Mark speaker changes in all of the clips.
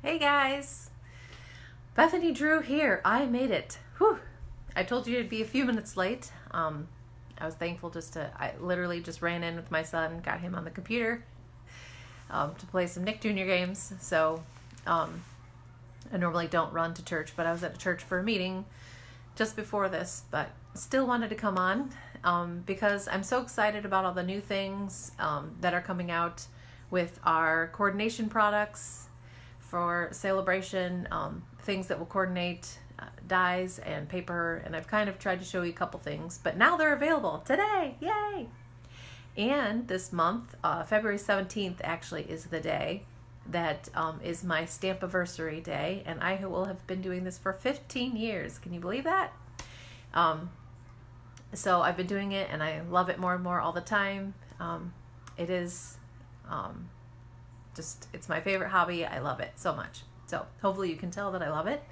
Speaker 1: Hey guys, Bethany Drew here. I made it. Whew. I told you it'd be a few minutes late. Um, I was thankful just to, I literally just ran in with my son, got him on the computer um, to play some Nick Jr. games. So um, I normally don't run to church, but I was at a church for a meeting just before this, but still wanted to come on um, because I'm so excited about all the new things um, that are coming out with our coordination products for Sale-a-bration, um, things that will coordinate uh, dies and paper, and I've kind of tried to show you a couple things, but now they're available today. Yay! And this month, uh, February 17th, actually is the day that um, is my stamp anniversary day, and I will have been doing this for 15 years. Can you believe that? Um, so I've been doing it, and I love it more and more all the time. Um, it is um, just it's my favorite hobby. I love it so much. So hopefully you can tell that I love it.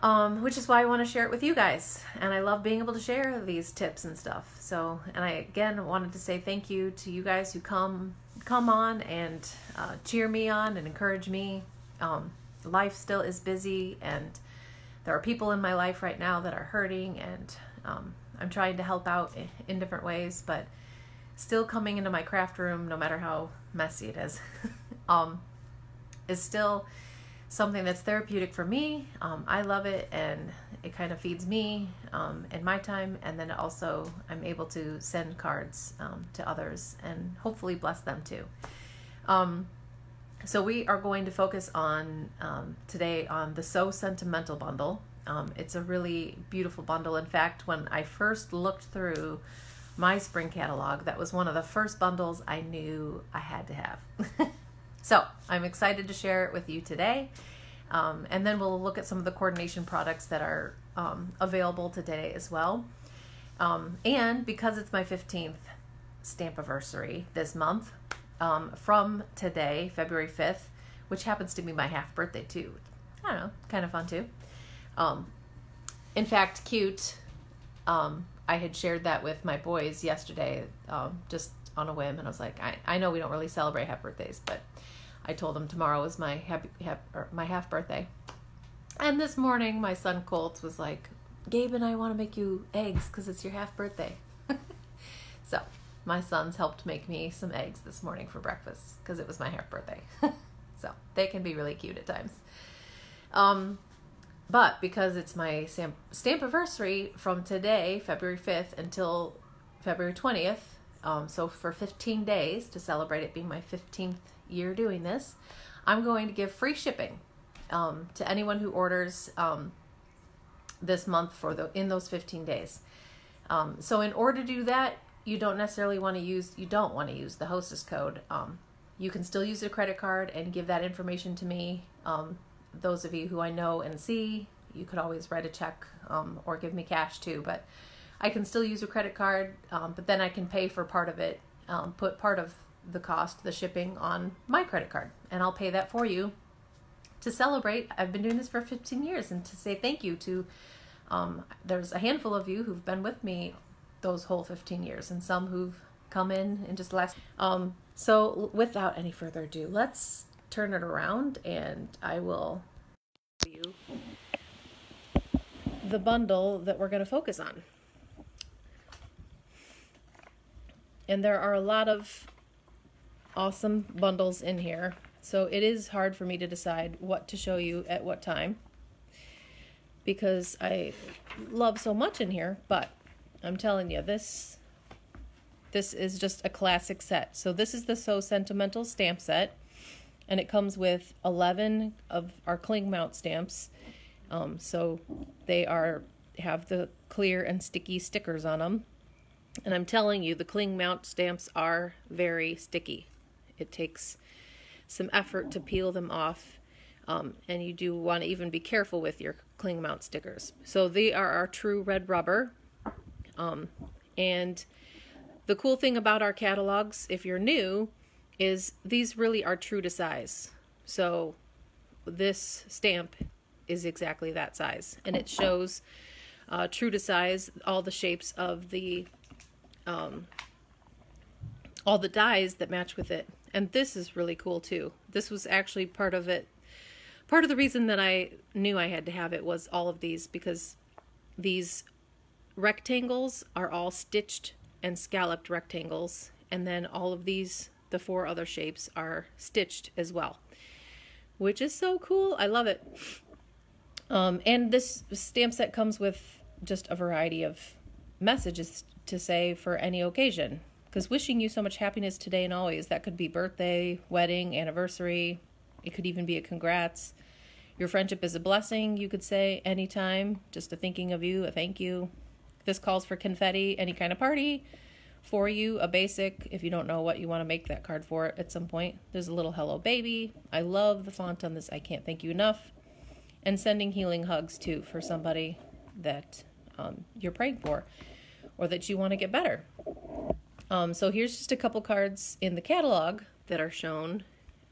Speaker 1: Um, which is why I want to share it with you guys. And I love being able to share these tips and stuff. So, and I again wanted to say thank you to you guys who come come on and uh, cheer me on and encourage me. Um, life still is busy, and there are people in my life right now that are hurting, and um, I'm trying to help out in different ways, but still coming into my craft room, no matter how messy it is, um, is still something that's therapeutic for me. Um, I love it and it kind of feeds me um, in my time. And then also, I'm able to send cards um, to others and hopefully bless them too. Um, so, we are going to focus on um, today on the So Sentimental bundle. Um, it's a really beautiful bundle. In fact, when I first looked through my spring catalog. That was one of the first bundles I knew I had to have. so I'm excited to share it with you today. Um, and then we'll look at some of the coordination products that are um, available today as well. Um, and because it's my 15th stamp anniversary this month, um, from today, February 5th, which happens to be my half birthday too. I don't know, kind of fun too. Um, in fact, cute. Um, I had shared that with my boys yesterday, um, just on a whim, and I was like, I, I know we don't really celebrate half birthdays, but I told them tomorrow is my happy, my half birthday. And this morning, my son Colts was like, Gabe and I want to make you eggs because it's your half birthday. so my sons helped make me some eggs this morning for breakfast because it was my half birthday. so they can be really cute at times. Um, but because it's my stamp, anniversary from today, February 5th, until February 20th, um, so for 15 days to celebrate it being my 15th year doing this, I'm going to give free shipping um, to anyone who orders um, this month for the in those 15 days. Um, so in order to do that, you don't necessarily want to use you don't want to use the hostess code. Um, you can still use a credit card and give that information to me um, those of you who I know and see, you could always write a check um, or give me cash too. But I can still use a credit card, um, but then I can pay for part of it, um, put part of the cost, the shipping, on my credit card, and I'll pay that for you to celebrate. I've been doing this for 15 years, and to say thank you to. Um, there's a handful of you who've been with me those whole 15 years, and some who've come in in just the last. Um, so, without any further ado, let's turn it around and I will show you the bundle that we're going to focus on. And there are a lot of awesome bundles in here. So it is hard for me to decide what to show you at what time because I love so much in here, but I'm telling you this this is just a classic set. So this is the So Sentimental stamp set and it comes with 11 of our cling mount stamps. Um, so they are have the clear and sticky stickers on them. And I'm telling you, the cling mount stamps are very sticky. It takes some effort to peel them off. Um, and you do want to even be careful with your cling mount stickers. So they are our true red rubber. Um, and the cool thing about our catalogs, if you're new, is these really are true to size. So this stamp is exactly that size. And it shows uh, true to size all the shapes of the um, all the dies that match with it. And this is really cool too. This was actually part of it part of the reason that I knew I had to have it was all of these because these rectangles are all stitched and scalloped rectangles. And then all of these the four other shapes are stitched as well which is so cool. I love it. Um, and this stamp set comes with just a variety of messages to say for any occasion because wishing you so much happiness today and always. That could be birthday wedding anniversary. It could even be a congrats. Your friendship is a blessing you could say anytime. Just a thinking of you a thank you. This calls for confetti any kind of party for you a basic if you don't know what you want to make that card for at some point there's a little hello baby i love the font on this i can't thank you enough and sending healing hugs too for somebody that um, you're praying for or that you want to get better. Um, so here's just a couple cards in the catalog that are shown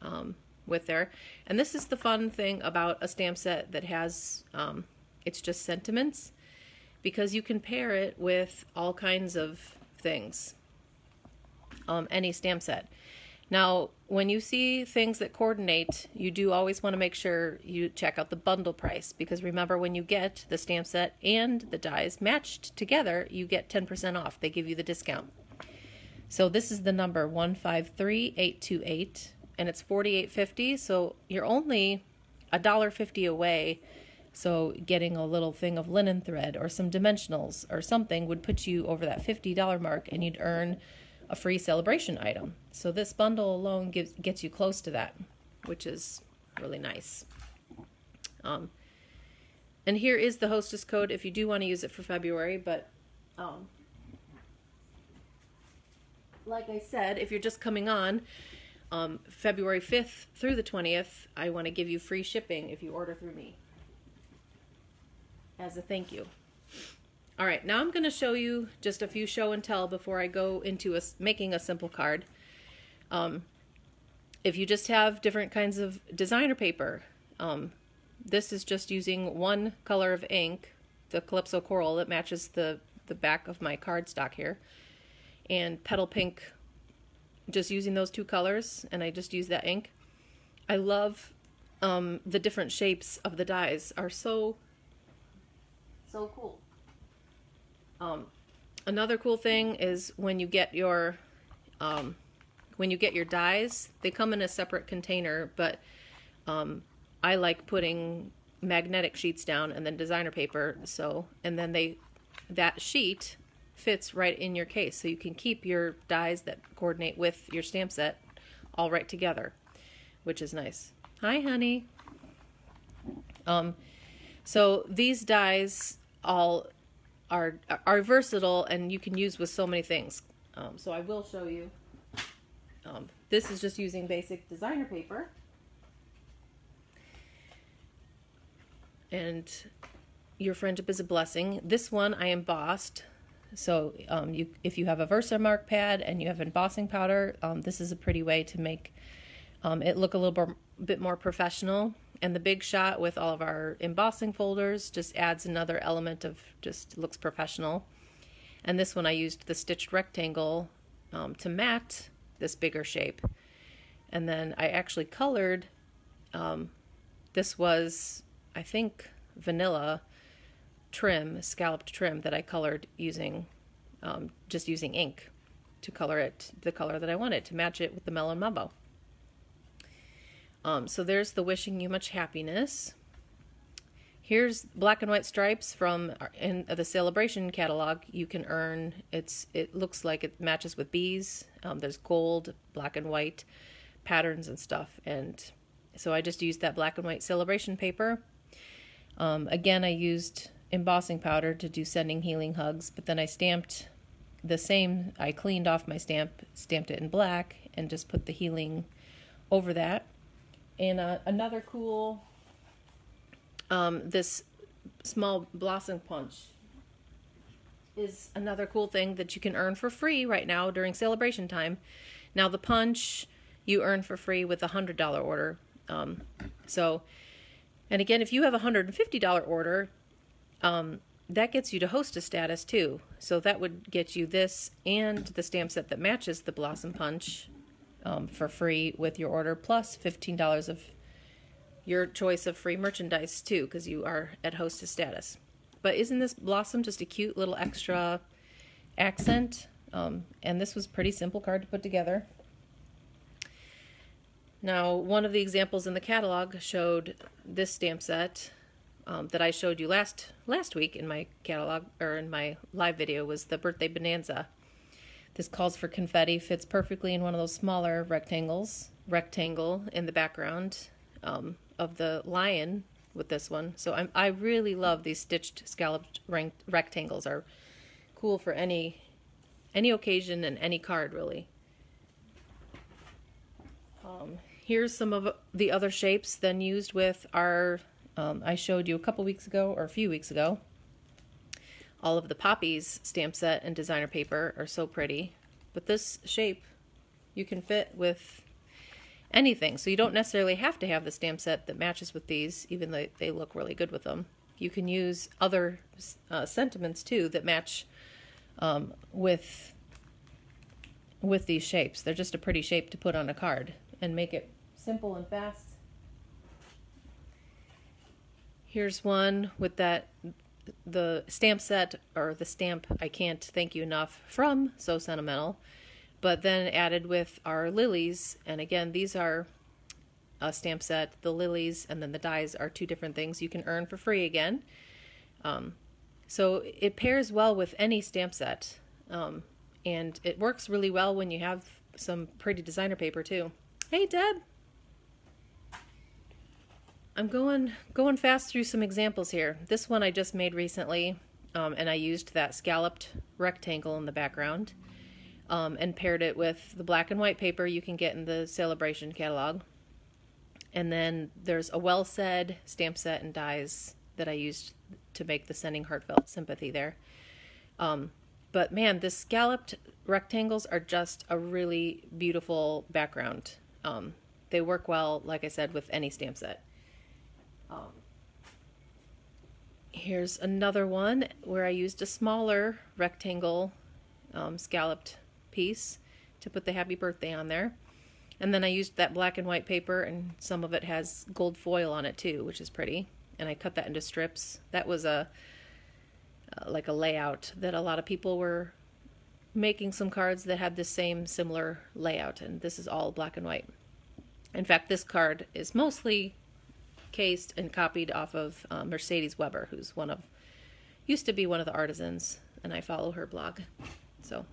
Speaker 1: um, with there. And this is the fun thing about a stamp set that has um, it's just sentiments because you can pair it with all kinds of things. Um, any stamp set. Now, when you see things that coordinate, you do always want to make sure you check out the bundle price because remember, when you get the stamp set and the dies matched together, you get 10% off. They give you the discount. So this is the number 153828 and it's 48.50, so you're only a dollar fifty away so getting a little thing of linen thread or some dimensionals or something would put you over that $50 mark and you'd earn a free Sale-a-bration item. So this bundle alone gives gets you close to that, which is really nice. Um, and here is the hostess code if you do want to use it for February, but um, like I said, if you're just coming on, um, February 5th through the 20th, I want to give you free shipping if you order through me as a thank you. All right, now I'm going to show you just a few show and tell before I go into a, making a simple card. Um, if you just have different kinds of designer paper, um, this is just using one color of ink, the Calypso Coral that matches the, the back of my cardstock here, and Petal Pink, just using those two colors, and I just use that ink. I love um, the different shapes of the dies are so so cool. Um, another cool thing is when you get your um, when you get your dies, they come in a separate container, but um, I like putting magnetic sheets down and then designer paper. So and then they that sheet fits right in your case, so you can keep your dies that coordinate with your stamp set all right together, which is nice. Hi, honey. Um, so these dies all are are versatile and you can use with so many things. Um, so I will show you. Um, this is just using basic designer paper. And your friendship is a blessing. This one I embossed. So um, you, if you have a Versamark pad and you have embossing powder, um, this is a pretty way to make um, it look a little bit more professional and the big shot with all of our embossing folders just adds another element of just looks professional. And this one I used the stitched rectangle um, to mat this bigger shape. And then I actually colored, um, this was, I think, vanilla trim, scalloped trim that I colored using, um, just using ink to color it the color that I wanted to match it with the melon mambo. Um, so there's the wishing you much happiness. Here's black and white stripes from in the Sale-a-bration catalog. You can earn it's it looks like it matches with bees. Um, there's gold, black and white patterns and stuff, and so I just used that black and white Sale-a-bration paper. Um, again, I used embossing powder to do sending healing hugs, but then I stamped the same. I cleaned off my stamp, stamped it in black, and just put the healing over that. And uh, another cool, um, this small blossom punch is another cool thing that you can earn for free right now during Sale-a-bration time. Now the punch you earn for free with a hundred dollar order. Um, so, and again, if you have a hundred and fifty dollar order, um, that gets you to hostess status too. So that would get you this and the stamp set that matches the blossom punch um, for free with your order, plus $15 of your choice of free merchandise too, because you are at hostess status. But isn't this blossom just a cute little extra accent? Um, and this was pretty simple card to put together. Now, one of the examples in the catalog showed this stamp set um, that I showed you last last week in my catalog or in my live video was the birthday bonanza. This calls for confetti, fits perfectly in one of those smaller rectangles, rectangle in the background um, of the lion with this one. So I'm, I really love these stitched scalloped rectangles are cool for any any occasion and any card really. Um, here's some of the other shapes then used with our, um, I showed you a couple weeks ago or a few weeks ago. All of the poppies stamp set and designer paper are so pretty. But this shape you can fit with anything. So you don't necessarily have to have the stamp set that matches with these, even though they look really good with them. You can use other uh, sentiments too that match um, with with these shapes. They're just a pretty shape to put on a card and make it simple and fast. Here's one with that the stamp set or the stamp I can't thank you enough from So Sentimental, but then added with our lilies. And again, these are a stamp set. The lilies and then the dies are two different things you can earn for free again. Um, so it pairs well with any stamp set. Um, and it works really well when you have some pretty designer paper too. Hey, Deb. I'm going going fast through some examples here. This one I just made recently, um, and I used that scalloped rectangle in the background um, and paired it with the black and white paper you can get in the Sale-a-bration catalog. And then there's a well said stamp set and dies that I used to make the sending heartfelt sympathy there. Um, but man, the scalloped rectangles are just a really beautiful background. Um, they work well, like I said, with any stamp set. Um, here's another one where I used a smaller rectangle um, scalloped piece to put the happy birthday on there. And then I used that black and white paper and some of it has gold foil on it too, which is pretty. And I cut that into strips. That was a uh, like a layout that a lot of people were making some cards that had the same similar layout and this is all black and white. In fact, this card is mostly cased and copied off of uh, Mercedes Weber, who's one of, used to be one of the artisans, and I follow her blog. So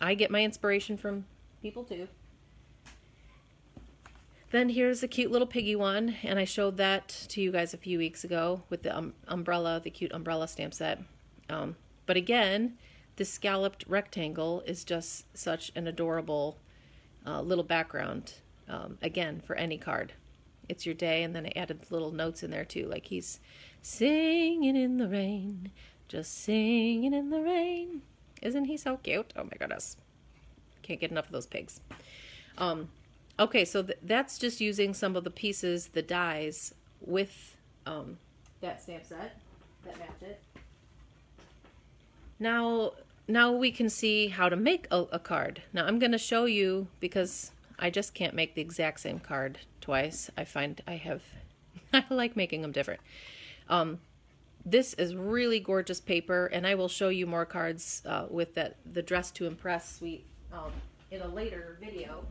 Speaker 1: I get my inspiration from people too. Then here's a cute little piggy one, and I showed that to you guys a few weeks ago with the um, umbrella, the cute umbrella stamp set. Um, but again, this scalloped rectangle is just such an adorable uh, little background, um, again, for any card it's your day. And then I added little notes in there too, like he's singing in the rain, just singing in the rain. Isn't he so cute? Oh my goodness. Can't get enough of those pigs. Um, okay, so th that's just using some of the pieces, the dies, with um, that stamp set that match it. Now, now we can see how to make a, a card. Now I'm going to show you because I just can't make the exact same card twice. I find I have, I like making them different. Um, this is really gorgeous paper, and I will show you more cards uh, with that the Dress to Impress suite um, in a later video.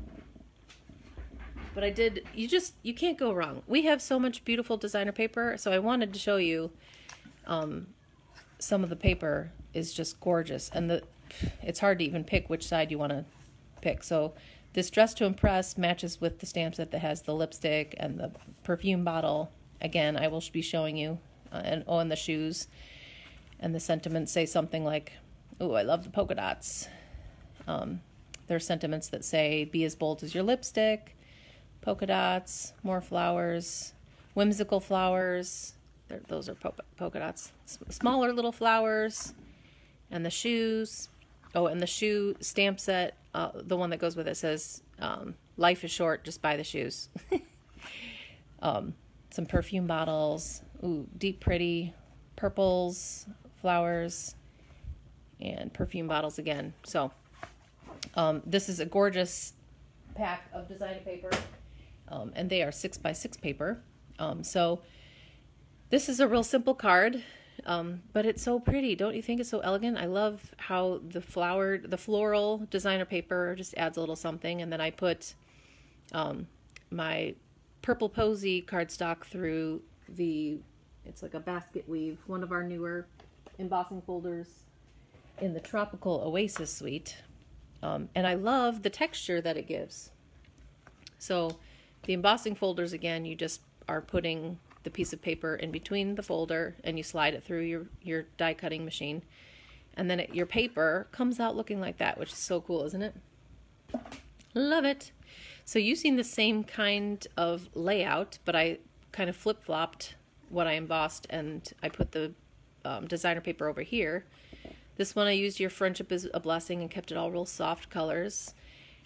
Speaker 1: But I did, you just, you can't go wrong. We have so much beautiful designer paper, so I wanted to show you um, some of the paper is just gorgeous. And the it's hard to even pick which side you want to pick. So this Dress to Impress matches with the stamp set that has the lipstick and the perfume bottle. Again, I will be showing you. Uh, and oh, and the shoes. And the sentiments say something like, oh, I love the polka dots. Um, there are sentiments that say, be as bold as your lipstick, polka dots, more flowers, whimsical flowers. They're, those are polka dots. S smaller little flowers. And the shoes. Oh, and the shoe stamp set uh, the one that goes with it says, um, "Life is short, just buy the shoes." um, some perfume bottles, ooh, deep pretty purples, flowers, and perfume bottles again. So, um, this is a gorgeous pack of designer paper, um, and they are six by six paper. Um, so this is a real simple card, um, but it's so pretty. Don't you think it's so elegant? I love how the flowered, the floral designer paper just adds a little something. And then I put um, my purple posy cardstock through the, it's like a basket weave, one of our newer embossing folders in the Tropical Oasis suite. Um, and I love the texture that it gives. So the embossing folders, again, you just are putting the piece of paper in between the folder and you slide it through your, your die cutting machine. And then it, your paper comes out looking like that, which is so cool, isn't it? Love it. So using the same kind of layout, but I kind of flip-flopped what I embossed and I put the um, designer paper over here. This one I used Your Friendship is a Blessing and kept it all real soft colors.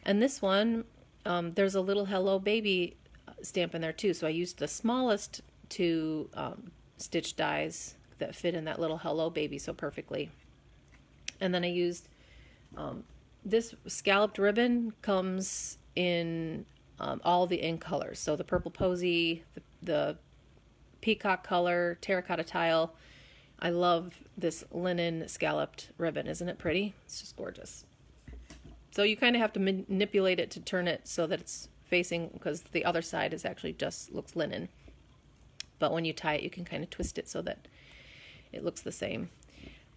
Speaker 1: And this one, um, there's a little Hello Baby stamp in there too. So I used the smallest two um, stitch dies that fit in that little Hello Baby so perfectly. And then I used um, this scalloped ribbon comes in um, all the in colors. So the purple posy, the, the peacock color, terracotta tile. I love this linen scalloped ribbon. Isn't it pretty? It's just gorgeous. So you kind of have to manipulate it to turn it so that it's facing, because the other side is actually just looks linen. But when you tie it, you can kind of twist it so that it looks the same.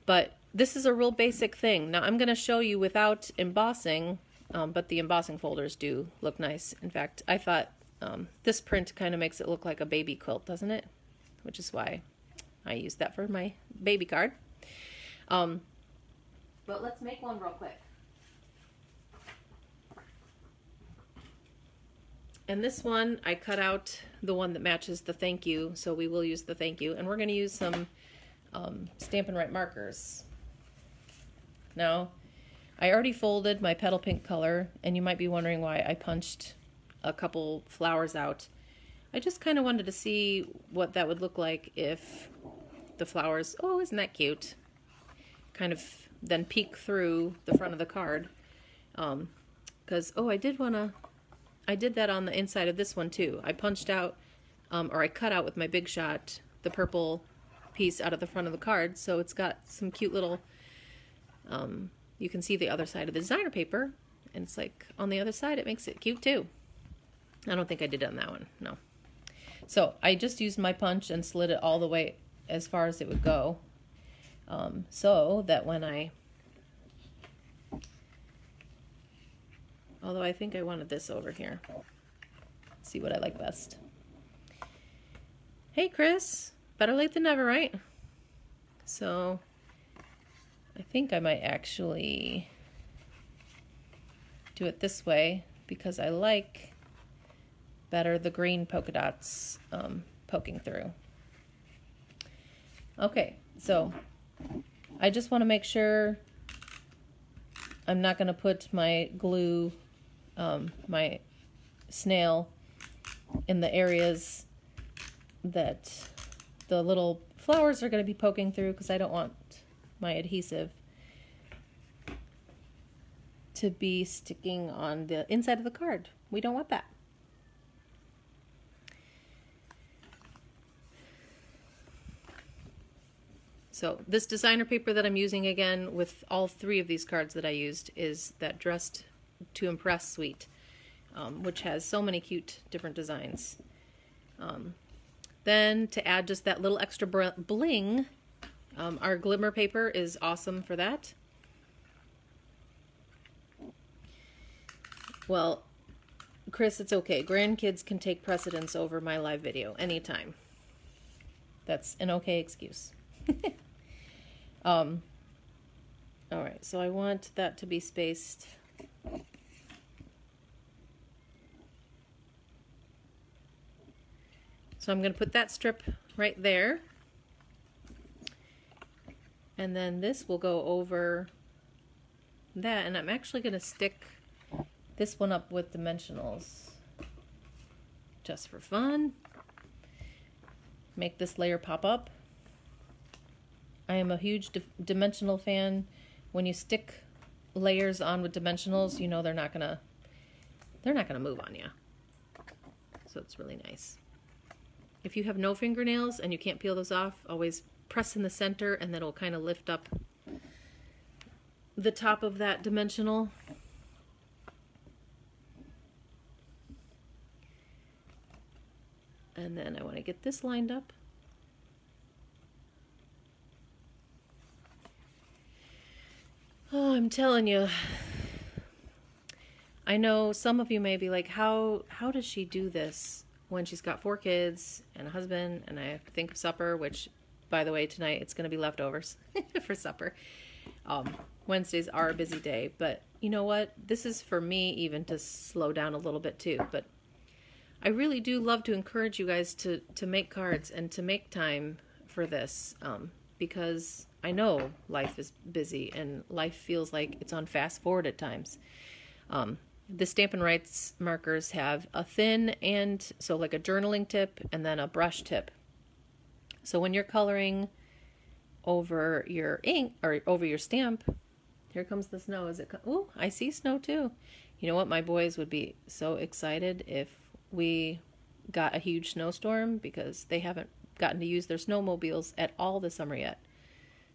Speaker 1: But this is a real basic thing. Now I'm going to show you without embossing, um, but the embossing folders do look nice. In fact, I thought um, this print kind of makes it look like a baby quilt, doesn't it? Which is why I used that for my baby card. Um, but let's make one real quick. And this one, I cut out the one that matches the thank you, so we will use the thank you. And we're going to use some um, Stampin' Write markers. Now, I already folded my petal pink color, and you might be wondering why I punched a couple flowers out. I just kind of wanted to see what that would look like if the flowers, oh, isn't that cute? Kind of then peek through the front of the card. Because, um, oh, I did want to I did that on the inside of this one too. I punched out, um, or I cut out with my Big Shot, the purple piece out of the front of the card. So it's got some cute little, um, you can see the other side of the designer paper. And it's like on the other side, it makes it cute too. I don't think I did on that one, no. So I just used my punch and slid it all the way as far as it would go. Um, so that when I Although I think I wanted this over here. Let's see what I like best. Hey, Chris. Better late than never, right? So, I think I might actually do it this way because I like better the green polka dots um, poking through. Okay, so I just want to make sure I'm not going to put my glue um, my snail in the areas that the little flowers are going to be poking through because I don't want my adhesive to be sticking on the inside of the card. We don't want that. So this designer paper that I'm using again with all three of these cards that I used is that Dressed to Impress suite, um, which has so many cute different designs. Um, then to add just that little extra bling, um, our glimmer paper is awesome for that. Well, Chris, it's okay. Grandkids can take precedence over my live video anytime. That's an okay excuse. um, all right, so I want that to be spaced So I'm going to put that strip right there. And then this will go over that. And I'm actually going to stick this one up with dimensionals just for fun. Make this layer pop up. I am a huge dimensional fan. When you stick layers on with dimensionals, you know they're not gonna they're not gonna move on you. So it's really nice. If you have no fingernails and you can't peel those off, always press in the center and then it'll kind of lift up the top of that dimensional. And then I want to get this lined up. Oh, I'm telling you. I know some of you may be like, how how does she do this when she's got four kids and a husband and I have to think of supper, which by the way, tonight it's gonna be leftovers for supper. Um, Wednesdays are a busy day, but you know what? This is for me even to slow down a little bit too. But I really do love to encourage you guys to to make cards and to make time for this um, because I know life is busy and life feels like it's on fast forward at times. Um, the Stampin' Writes markers have a thin and so like a journaling tip and then a brush tip. So when you're coloring over your ink or over your stamp, here comes the snow. Is it? Oh, I see snow too. You know what? My boys would be so excited if we got a huge snowstorm because they haven't gotten to use their snowmobiles at all this summer yet.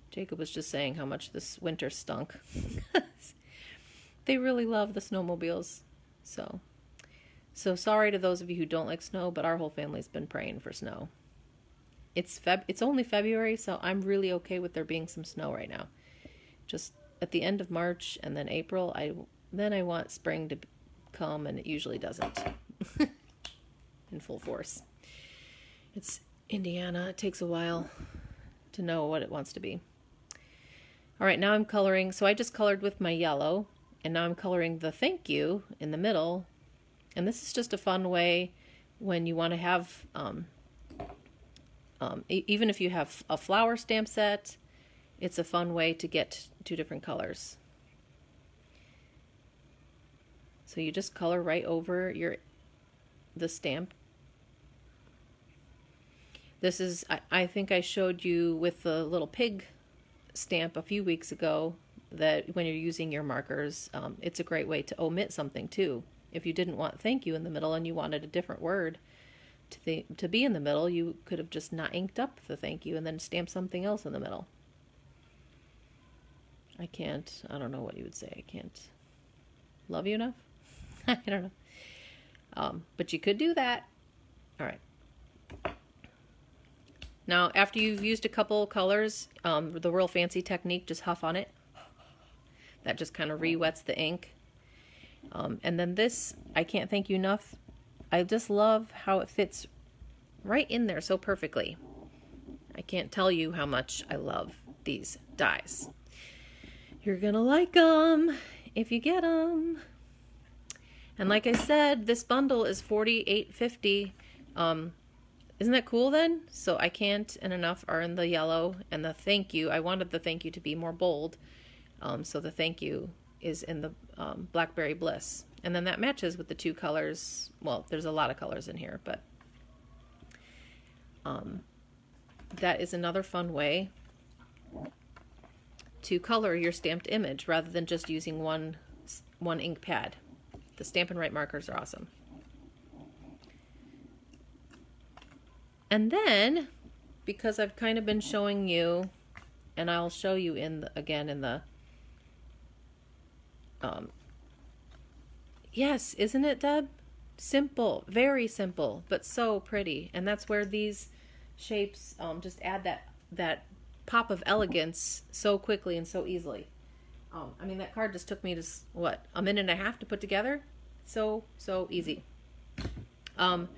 Speaker 1: Jacob was just saying how much this winter stunk. they really love the snowmobiles. So, so sorry to those of you who don't like snow, but our whole family's been praying for snow. It's Feb it's only February, so I'm really okay with there being some snow right now. Just at the end of March and then April, I then I want spring to come and it usually doesn't. In full force. It's Indiana. It takes a while to know what it wants to be. All right, now I'm coloring. So I just colored with my yellow, and now I'm coloring the thank you in the middle. And this is just a fun way when you want to have, um, um, e even if you have a flower stamp set, it's a fun way to get two different colors. So you just color right over your the stamp. This is, I, I think I showed you with the little pig stamp a few weeks ago that when you're using your markers, um, it's a great way to omit something too. If you didn't want thank you in the middle and you wanted a different word to, to be in the middle, you could have just not inked up the thank you and then stamped something else in the middle. I can't, I don't know what you would say. I can't love you enough? I don't know. Um, but you could do that. All right. Now, after you've used a couple colors, um, the Real Fancy technique, just huff on it. That just kind of re-wets the ink. Um, and then this, I can't thank you enough. I just love how it fits right in there so perfectly. I can't tell you how much I love these dies. You're gonna like them if you get them. And like I said, this bundle is $48.50. Um, isn't that cool then? So I can't and enough are in the yellow and the thank you. I wanted the thank you to be more bold. Um, so the thank you is in the um, Blackberry Bliss. And then that matches with the two colors. Well, there's a lot of colors in here, but um, that is another fun way to color your stamped image rather than just using one one ink pad. The Stampin' Write markers are awesome. And then, because I've kind of been showing you, and I'll show you in the, again in the, um, yes, isn't it, Deb? Simple, very simple, but so pretty. And that's where these shapes um, just add that, that pop of elegance so quickly and so easily. Um, I mean, that card just took me to, what, a minute and a half to put together? So, so easy. Um,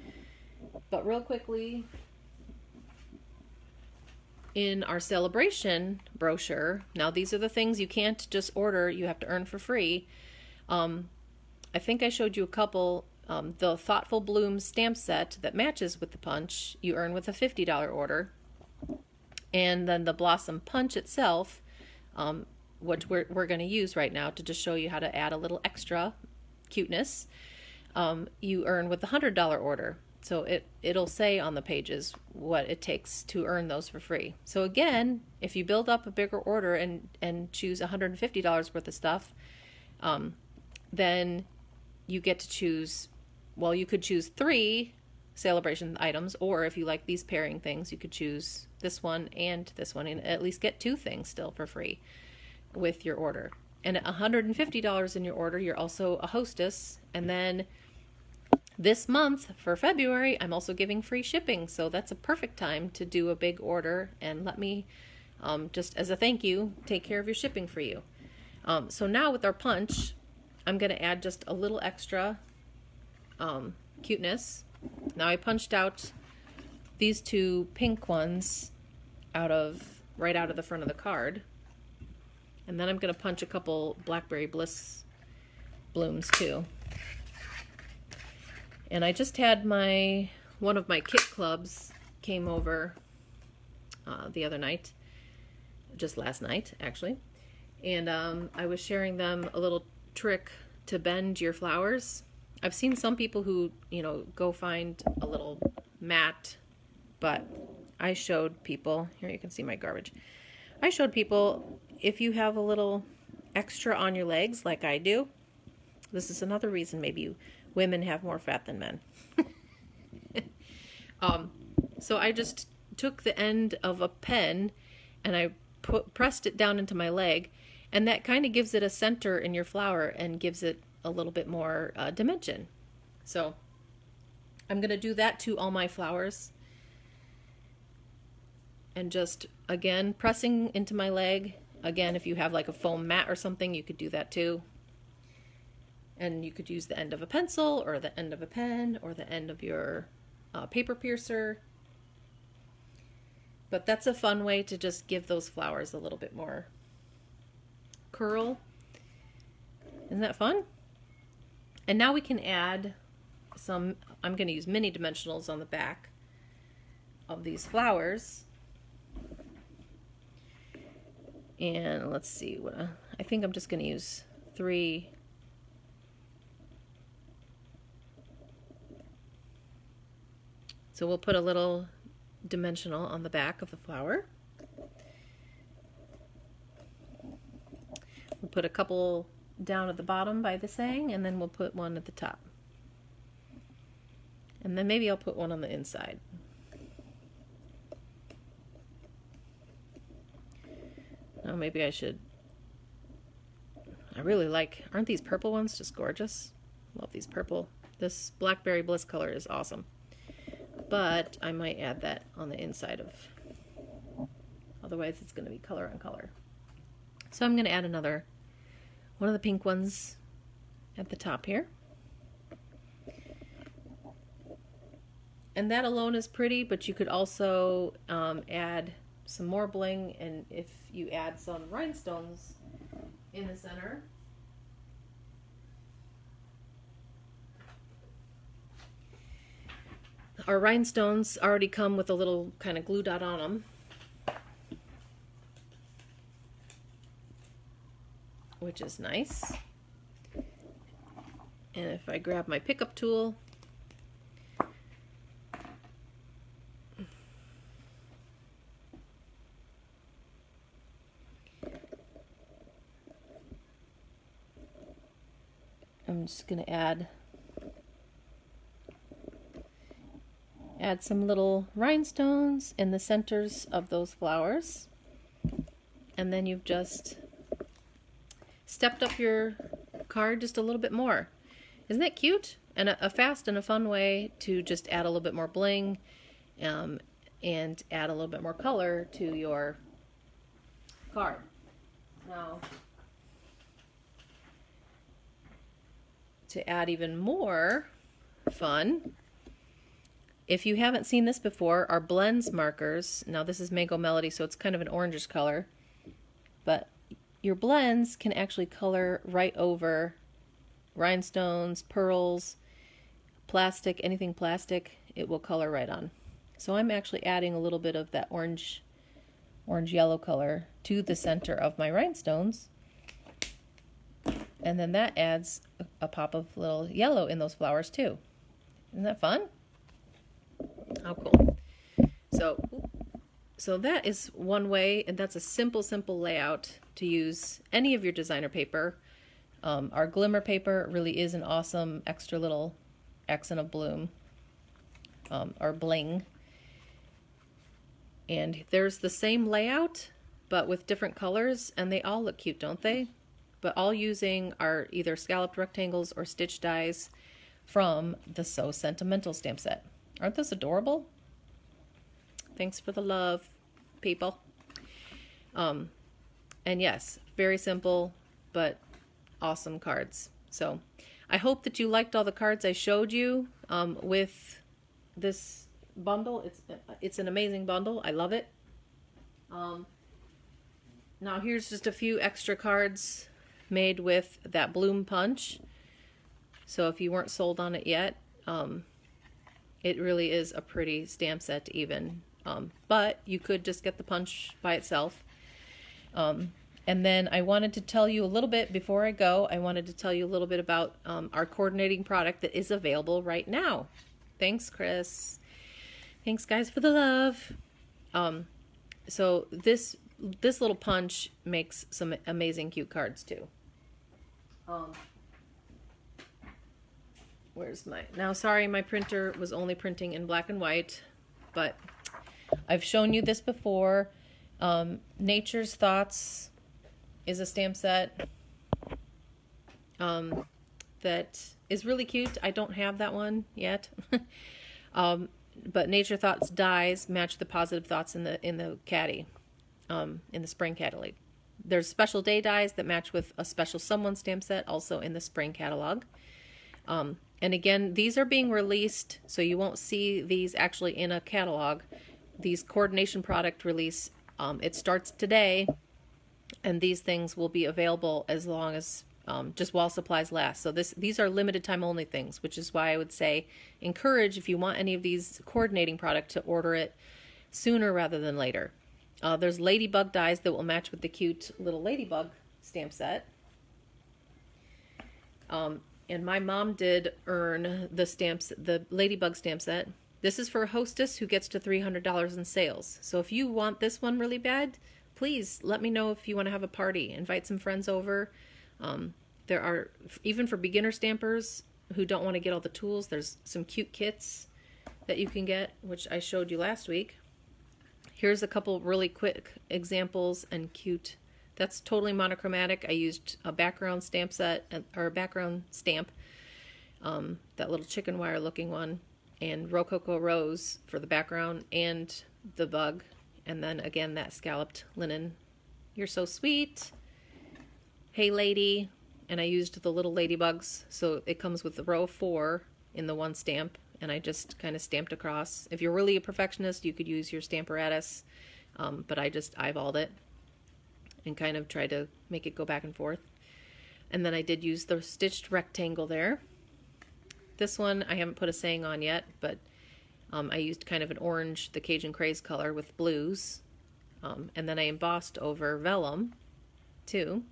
Speaker 1: but real quickly, in our Sale-a-bration brochure, now these are the things you can't just order, you have to earn for free. Um, I think I showed you a couple. Um, the Thoughtful Blooms stamp set that matches with the punch, you earn with a $50 order. And then the Blossom Punch itself, um, which we're, we're going to use right now to just show you how to add a little extra cuteness, um, you earn with the $100 order. So it, it'll say on the pages what it takes to earn those for free. So again, if you build up a bigger order and, and choose $150 worth of stuff, um, then you get to choose, well, you could choose three Sale-a-bration items, or if you like these pairing things, you could choose this one and this one and at least get two things still for free with your order. And at $150 in your order, you're also a hostess. And then this month for February, I'm also giving free shipping. So that's a perfect time to do a big order and let me, um, just as a thank you, take care of your shipping for you. Um, so now with our punch, I'm going to add just a little extra um, cuteness. Now I punched out these two pink ones out of right out of the front of the card. And then I'm going to punch a couple Blackberry Bliss blooms too. And I just had my, one of my kit clubs came over uh, the other night, just last night actually. And um, I was sharing them a little trick to bend your flowers. I've seen some people who, you know, go find a little mat, but I showed people, here you can see my garbage. I showed people if you have a little extra on your legs like I do, this is another reason maybe you, women have more fat than men. um, so I just took the end of a pen and I put pressed it down into my leg and that kind of gives it a center in your flower and gives it a little bit more uh, dimension. So I'm going to do that to all my flowers. And just, again, pressing into my leg. Again, if you have like a foam mat or something, you could do that too. And you could use the end of a pencil or the end of a pen or the end of your uh, paper piercer. But that's a fun way to just give those flowers a little bit more curl. Isn't that fun? And now we can add some, I'm going to use mini dimensionals on the back of these flowers. And let's see, what I, I think I'm just going to use three So we'll put a little dimensional on the back of the flower. We'll put a couple down at the bottom by the saying, and then we'll put one at the top. And then maybe I'll put one on the inside. Oh, maybe I should. I really like, aren't these purple ones just gorgeous? Love these purple. This Blackberry Bliss color is awesome. But I might add that on the inside of, otherwise it's going to be color on color. So I'm going to add another one of the pink ones at the top here. And that alone is pretty, but you could also um, add some more bling, and if you add some rhinestones in the center, our rhinestones already come with a little kind of glue dot on them. which is nice. And if I grab my pickup tool, I'm just going to add add some little rhinestones in the centers of those flowers. And then you've just stepped up your card just a little bit more. Isn't that cute? And a, a fast and a fun way to just add a little bit more bling um, and add a little bit more color to your card. Now, to add even more fun, if you haven't seen this before, our blends markers, now this is Mango Melody, so it's kind of an orangish color, but your blends can actually color right over rhinestones, pearls, plastic, anything plastic, it will color right on. So I'm actually adding a little bit of that orange, orange yellow color to the center of my rhinestones. And then that adds a pop of little yellow in those flowers too. Isn't that fun? How cool. So, so that is one way, and that's a simple, simple layout to use any of your designer paper. Um, our glimmer paper really is an awesome extra little accent of bloom. um, or bling. And there's the same layout, but with different colors, and they all look cute, don't they? But all using our either scalloped rectangles or stitch dies from the So Sentimental stamp set. Aren't those adorable? Thanks for the love, people. Um, and yes, very simple, but awesome cards. So I hope that you liked all the cards I showed you um, with this bundle. It's it's an amazing bundle. I love it. Um, now here's just a few extra cards made with that Bloom Punch. So if you weren't sold on it yet, um, it really is a pretty stamp set even. Um, but you could just get the punch by itself. Um, and then I wanted to tell you a little bit before I go. I wanted to tell you a little bit about um, our coordinating product that is available right now. Thanks, Chris. Thanks, guys, for the love. Um, so this this little punch makes some amazing cute cards too. Um, where's my now? Sorry, my printer was only printing in black and white, but I've shown you this before. Um, Nature's Thoughts is a stamp set um, that is really cute. I don't have that one yet. um, but Nature Thoughts dies match the positive thoughts in the in the caddy, um, in the spring catalog. There's special day dies that match with a special someone stamp set also in the spring catalog. Um, and again, these are being released, so you won't see these actually in a catalog. These coordination product release, um, it starts today and these things will be available as long as um, just while supplies last. So this these are limited time only things, which is why I would say encourage if you want any of these coordinating product to order it sooner rather than later. Uh, there's ladybug dies that will match with the cute little ladybug stamp set. Um, and my mom did earn the stamps, the ladybug stamp set. This is for a hostess who gets to $300 in sales. So if you want this one really bad, please let me know if you want to have a party. Invite some friends over. Um, there are, even for beginner stampers who don't want to get all the tools, there's some cute kits that you can get, which I showed you last week. Here's a couple really quick examples and cute. That's totally monochromatic. I used a background stamp set, or a background stamp, um, that little chicken wire looking one, and Rococo Rose for the background, and the bug and then again, that scalloped linen. You're so sweet. Hey, lady. And I used the little ladybugs. So it comes with the row four in the one stamp. And I just kind of stamped across. If you're really a perfectionist, you could use your Stamparatus. Um, but I just eyeballed it and kind of try to make it go back and forth. And then I did use the stitched rectangle there. This one I haven't put a saying on yet, but um, I used kind of an orange, the Cajun Craze color with blues. Um, and then I embossed over vellum too.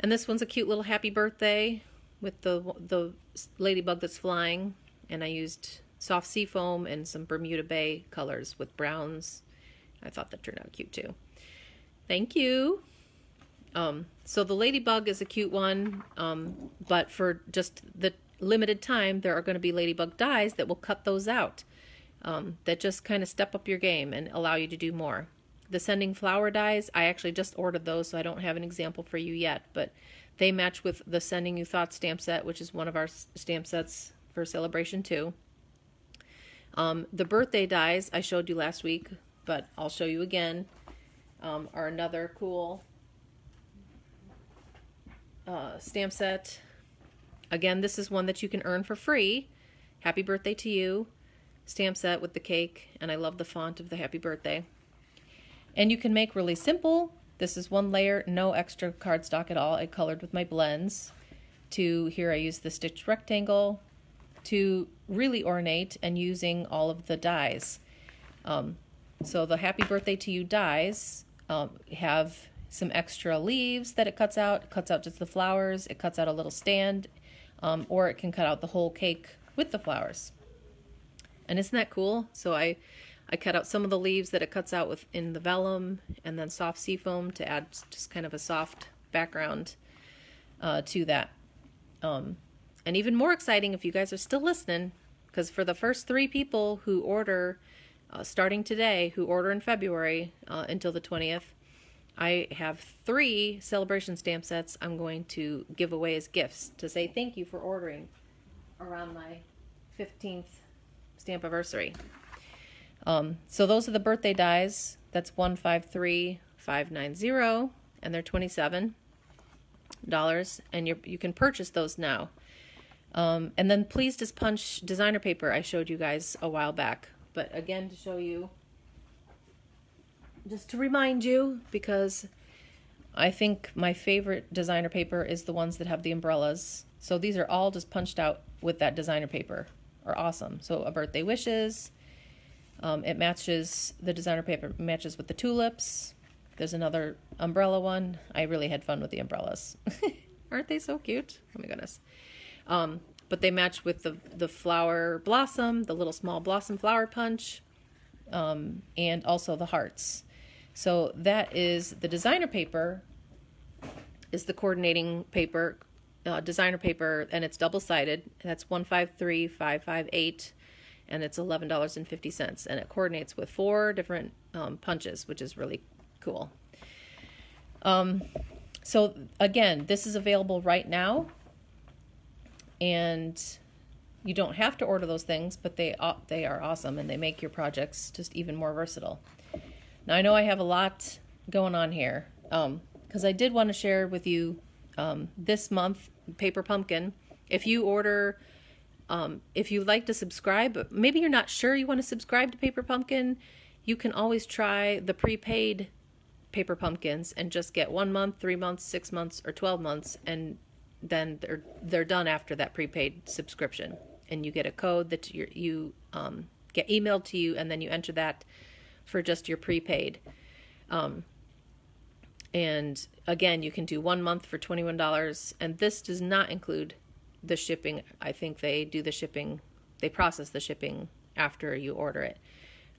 Speaker 1: And this one's a cute little happy birthday with the the ladybug that's flying. And I used soft sea foam and some Bermuda Bay colors with browns. I thought that turned out cute too. Thank you. Um, so the ladybug is a cute one, um, but for just the limited time, there are going to be ladybug dies that will cut those out. Um, that just kind of step up your game and allow you to do more. The sending flower dies, I actually just ordered those, so I don't have an example for you yet, but they match with the Sending You Thoughts stamp set, which is one of our stamp sets for Sale-a-bration 2. Um, the birthday dies I showed you last week, but I'll show you again, um, are another cool uh, stamp set Again, this is one that you can earn for free. Happy birthday to you. Stamp set with the cake, and I love the font of the happy birthday. And you can make really simple. This is one layer, no extra cardstock at all. I colored with my blends. To here I use the stitched rectangle to really ornate and using all of the dies. Um, so the happy birthday to you dies um, have some extra leaves that it cuts out. It cuts out just the flowers. It cuts out a little stand um, or it can cut out the whole cake with the flowers. And isn't that cool? So I, I cut out some of the leaves that it cuts out with in the vellum and then soft seafoam to add just kind of a soft background uh, to that. Um, and even more exciting, if you guys are still listening, because for the first three people who order, uh, starting today, who order in February uh, until the 20th, I have three Sale-a-bration stamp sets I'm going to give away as gifts to say thank you for ordering around my 15th stamp anniversary. Um, so those are the birthday dies. That's 153590 and they're 27 dollars and you you can purchase those now. Um, and then Pleased as Punch designer paper I showed you guys a while back. But again to show you just to remind you because I think my favorite designer paper is the ones that have the umbrellas. So these are all just punched out with that designer paper. Are awesome. So a birthday wishes. Um, it matches the designer paper matches with the tulips. There's another umbrella one. I really had fun with the umbrellas. Aren't they so cute? Oh my goodness. Um, but they match with the the flower blossom, the little small blossom flower punch, um, and also the hearts. So that is the designer paper, is the coordinating paper, uh, designer paper, and it's double sided. That's 153558, and it's $11.50. And it coordinates with four different um, punches, which is really cool. Um, so, again, this is available right now, and you don't have to order those things, but they, they are awesome and they make your projects just even more versatile. Now, I know I have a lot going on here because um, I did want to share with you um, this month Paper Pumpkin. If you order, um, if you like to subscribe, maybe you're not sure you want to subscribe to Paper Pumpkin, you can always try the prepaid Paper Pumpkins and just get one month, three months, six months, or 12 months, and then they're they're done after that prepaid subscription, and you get a code that you you um, get emailed to you, and then you enter that for just your prepaid. Um, and again, you can do one month for $21. And this does not include the shipping. I think they do the shipping, they process the shipping after you order it.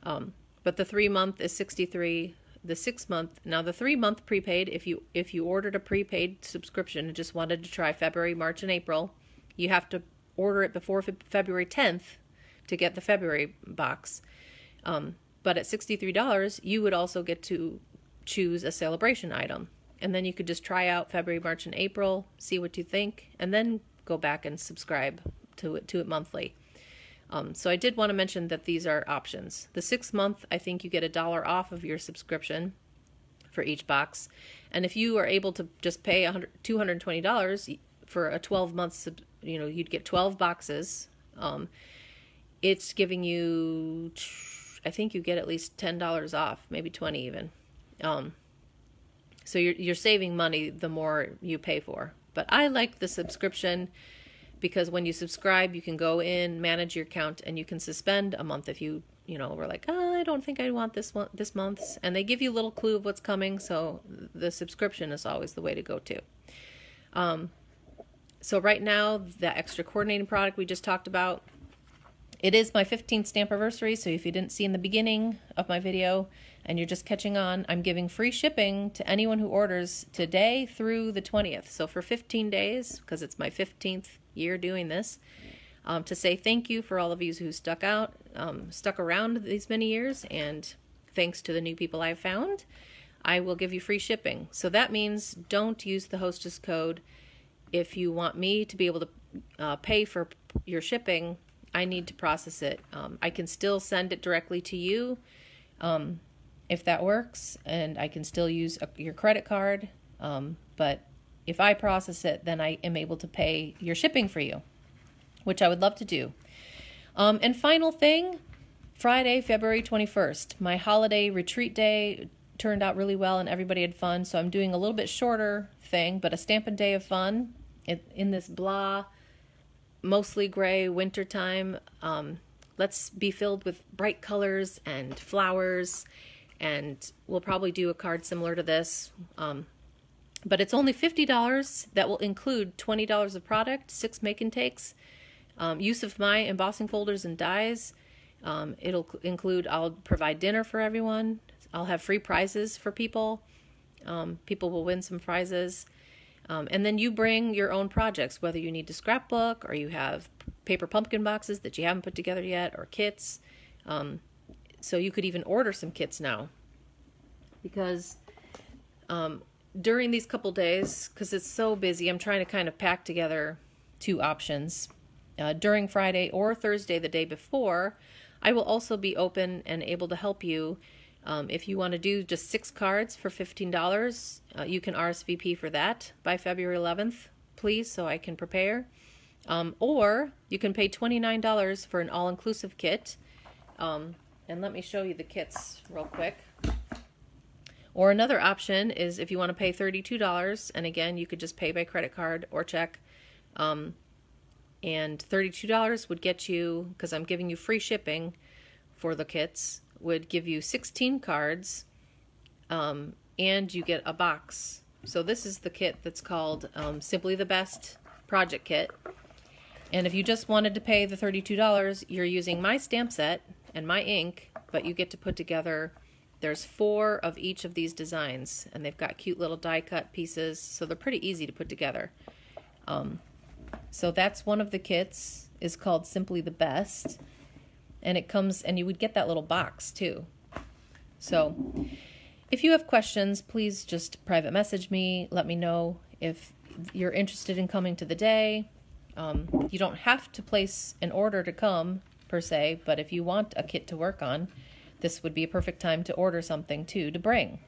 Speaker 1: Um, but the three month is 63 the six month now the three month prepaid if you if you ordered a prepaid subscription and just wanted to try february march and april you have to order it before february 10th to get the february box um, but at $63, you would also get to choose a Sale-a-bration item. And then you could just try out February, March, and April, see what you think, and then go back and subscribe to it to it monthly. Um, so I did want to mention that these are options. The six month, I think you get a dollar off of your subscription for each box, and if you are able to just pay two hundred twenty dollars for a twelve month, you know, you'd get twelve boxes. Um, it's giving you I think you get at least ten dollars off, maybe twenty even. Um, so you're you're saving money the more you pay for. But I like the subscription because when you subscribe, you can go in, manage your account, and you can suspend a month if you you know we're like, oh, I don't think I want this one this month's, and they give you a little clue of what's coming. So the subscription is always the way to go to. Um, so right now, the extra coordinating product we just talked about it is my 15th stamp anniversary, so if you didn't see in the beginning of my video and you're just catching on, I'm giving free shipping to anyone who orders today through the 20th. So for 15 days, because it's my 15th year doing this, um, to say thank you for all of you who stuck out, um, stuck around these many years, and thanks to the new people I've found, I will give you free shipping. So that means don't use the hostess code if you want me to be able to uh, pay for your shipping I need to process it. Um, I can still send it directly to you um, if that works, and I can still use a, your credit card. Um, but if I process it, then I am able to pay your shipping for you, which I would love to do. Um, and final thing Friday, February 21st, my holiday retreat day turned out really well and everybody had fun. So I'm doing a little bit shorter thing, but a Stampin' Day of Fun in, in this blah mostly gray wintertime. Um, let's be filled with bright colors and flowers. And we'll probably do a card similar to this. Um, but it's only $50 that will include $20 of product, six make and takes, um, use of my embossing folders and dies. Um, it'll include, I'll provide dinner for everyone. I'll have free prizes for people. Um, people will win some prizes. Um, and then you bring your own projects, whether you need to scrapbook or you have paper pumpkin boxes that you haven't put together yet or kits. Um, so you could even order some kits now because um, during these couple days, because it's so busy, I'm trying to kind of pack together two options. Uh, during Friday or Thursday, the day before, I will also be open and able to help you. Um, if you want to do just six cards for $15, uh, you can RSVP for that by February 11th, please, so I can prepare. Um, or you can pay $29 for an all inclusive kit. Um, and let me show you the kits real quick. Or another option is if you want to pay $32, and again, you could just pay by credit card or check. Um, and $32 would get you, because I'm giving you free shipping for the kits, would give you 16 cards, um, and you get a box. So this is the kit that's called um, Simply the Best Project Kit. And if you just wanted to pay the $32, you're using my stamp set and my ink, but you get to put together there's four of each of these designs, and they've got cute little die cut pieces, so they're pretty easy to put together. Um, so that's one of the kits, is called Simply the Best, and it comes, and you would get that little box too. So if you have questions, please just private message me. Let me know if you're interested in coming to the day. Um, you don't have to place an order to come per se, but if you want a kit to work on, this would be a perfect time to order something too to bring.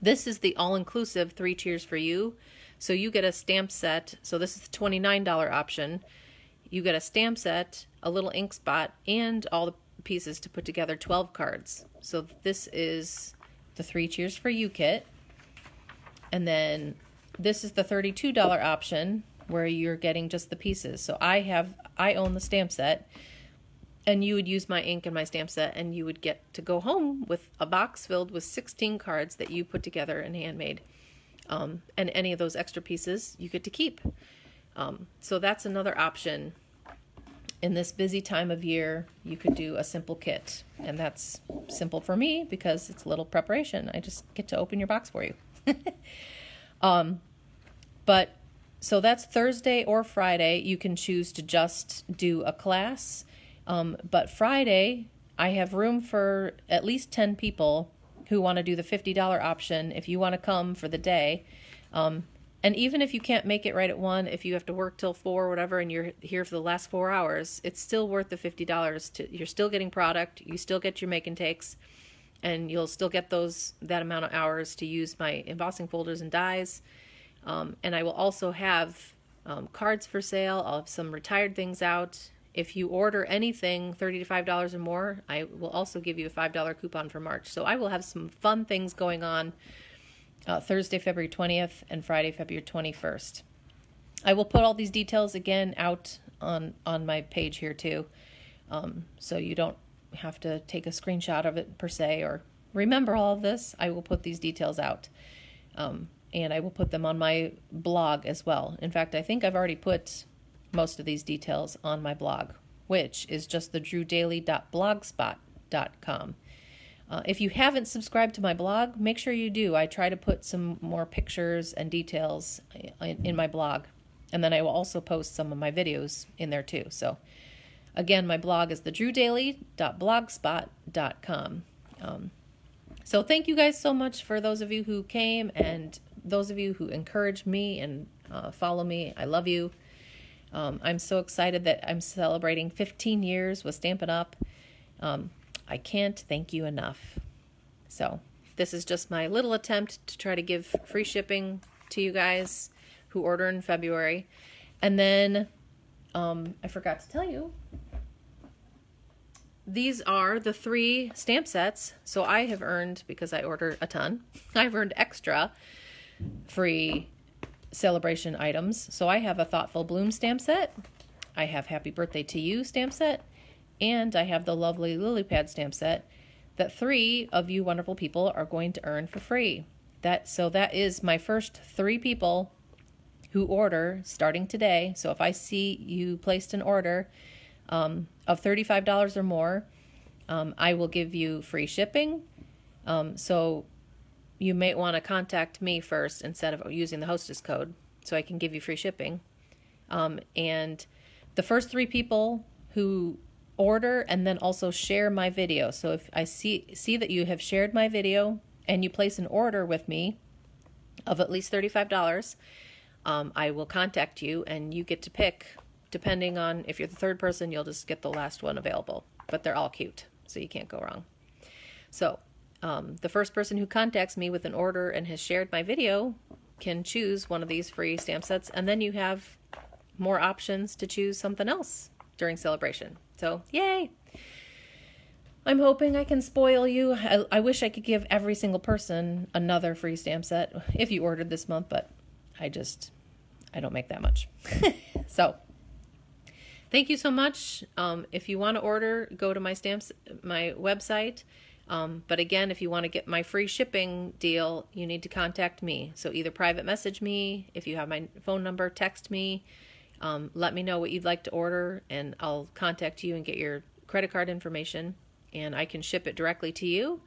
Speaker 1: This is the all-inclusive three cheers for you. So you get a stamp set. So this is the $29 option. You get a stamp set, a little ink spot, and all the pieces to put together 12 cards. So this is the three cheers for you kit. And then this is the $32 option where you're getting just the pieces. So I have I own the stamp set and you would use my ink and my stamp set and you would get to go home with a box filled with 16 cards that you put together and handmade. Um, and any of those extra pieces you get to keep. Um, so that's another option. In this busy time of year you could do a simple kit. And that's simple for me because it's little preparation. I just get to open your box for you. Um, but so that's thursday or friday you can choose to just do a class um, but Friday, I have room for at least 10 people who want to do the $50 option if you want to come for the day. Um, and even if you can't make it right at one, if you have to work till four or whatever, and you're here for the last four hours, it's still worth the fifty dollars. You're still getting product, you still get your make and takes, and you'll still get those that amount of hours to use my embossing folders and dies. Um, and I will also have um, cards for sale. I'll have some retired things out. If you order anything 30 to $5 or more, I will also give you a $5 coupon for March. So I will have some fun things going on uh, Thursday, February 20th and Friday, February 21st. I will put all these details again out on, on my page here too. Um, so you don't have to take a screenshot of it per se or remember all of this. I will put these details out. Um, and I will put them on my blog as well. In fact, I think I've already put most of these details on my blog, which is just the drewdaly.blogspot.com. Uh, if you haven't subscribed to my blog, make sure you do. I try to put some more pictures and details in, in my blog. And then I will also post some of my videos in there too. So, again, my blog is thedrewdaly.blogspot.com. Um, so, thank you guys so much for those of you who came and those of you who encourage me and uh, follow me. I love you. Um, I'm so excited that I'm celebrating 15 years with Stampin' Up. Um, I can't thank you enough. So, this is just my little attempt to try to give free shipping to you guys who order in February. And then um, I forgot to tell you, these are the three stamp sets. So I have earned, because I order a ton, I've earned extra free Sale-a-bration items. So I have a Thoughtful Bloom stamp set, I have Happy Birthday to You stamp set, and I have the lovely Lily Pad stamp set that three of you wonderful people are going to earn for free. That so that is my first three people who order starting today. So if I see you placed an order um, of $35 or more, um, I will give you free shipping. Um, so you may want to contact me first instead of using the hostess code so I can give you free shipping. Um, and the first three people who order and then also share my video. So if I see see that you have shared my video and you place an order with me of at least $35, um, I will contact you and you get to pick depending on if you're the third person, you'll just get the last one available. But they're all cute, so you can't go wrong. So, um, the first person who contacts me with an order and has shared my video can choose one of these free stamp sets, and then you have more options to choose something else during Sale-a-bration. So, yay! I'm hoping I can spoil you. I, I, wish I could give every single person another free stamp set if you ordered this month, but I just I don't make that much. so, thank you so much. Um, if you want to order, go to my stamps my website. Um, but again, if you want to get my free shipping deal, you need to contact me. So either private message me, if you have my phone number, text me. Um, let me know what you'd like to order, and I'll contact you and get your credit card information, and I can ship it directly to you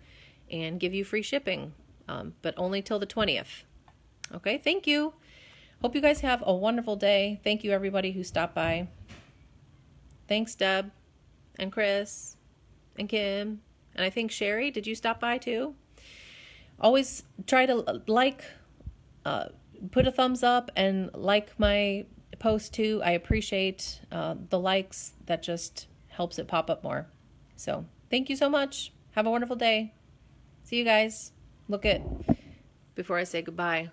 Speaker 1: and give you free shipping, um, but only till the 20th. Okay, thank you. Hope you guys have a wonderful day. Thank you, everybody who stopped by. Thanks, Deb and Chris and Kim. And I think Sherry, did you stop by too? Always try to like, uh, put a thumbs up and like my post too. I appreciate uh, the likes. That just helps it pop up more. So thank you so much. Have a wonderful day. See you guys. Look at, before I say goodbye,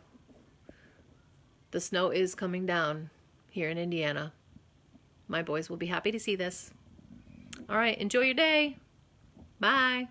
Speaker 1: the snow is coming down here in Indiana. My boys will be happy to see this. All right, enjoy your day. Bye.